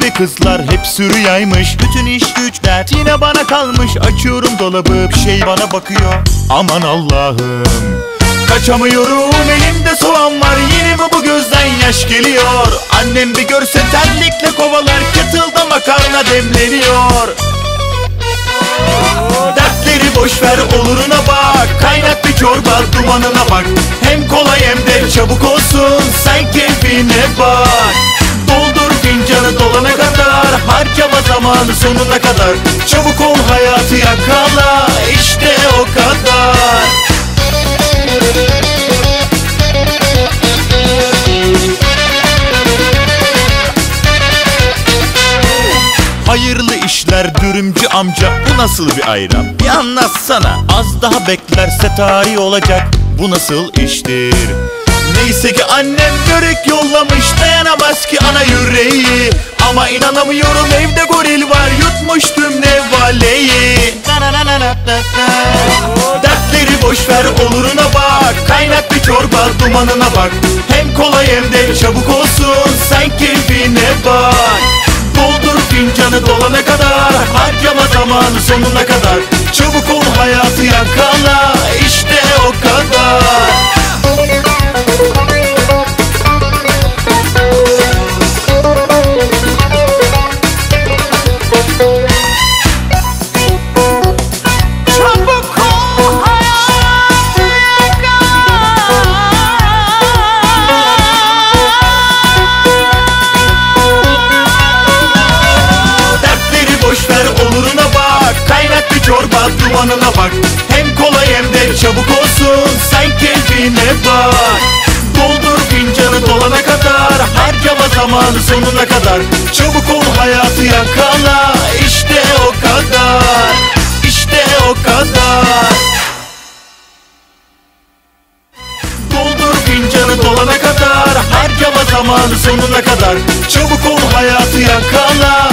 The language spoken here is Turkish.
kızlar hep sürü yaymış. Bütün iş güçler yine bana kalmış. Açıyorum dolabı bir şey bana bakıyor. Aman Allah'ım. Kaçamıyorum elimde soğan var. Yine mi bu gözden yaş geliyor? Annem bir görse terlikle kovalar. Kettle'da makarna demleniyor. Dertleri boş ver oluruna bak. Kaynak bir çorba dumanına bak. Hem kolay hem de çabuk olsun. Sen keyfine bak fincanı dolana kadar Harcama zamanı sonuna kadar Çabuk ol hayatı yakala İşte o kadar Hayırlı işler dürümcü amca bu nasıl bir ayran? Bir anlatsana az daha beklerse tarih olacak bu nasıl iştir? Neyse ki annem börek yollamış dayanamaz ki ana yüreği. Ama inanamıyorum evde goril var yutmuş tüm nevaleyi. Dertleri boş ver oluruna bak. Kaynak bir çorba dumanına bak. Hem kolay hem de çabuk olsun Sen keyfine bak. Doldur fincanı dolana kadar Harcama zamanı sonuna kadar. Çabuk ol hayatı yakala Çorba dumanına bak. Hem kolay hem de çabuk olsun Sen keyfine bak. Doldur fincanı dolana kadar Harcama zamanı sonuna kadar. Çabuk ol hayatı yakala İşte o kadar. İşte o kadar. Doldur fincanı dolana kadar Harcama zamanı sonuna kadar. Çabuk ol hayatı yakala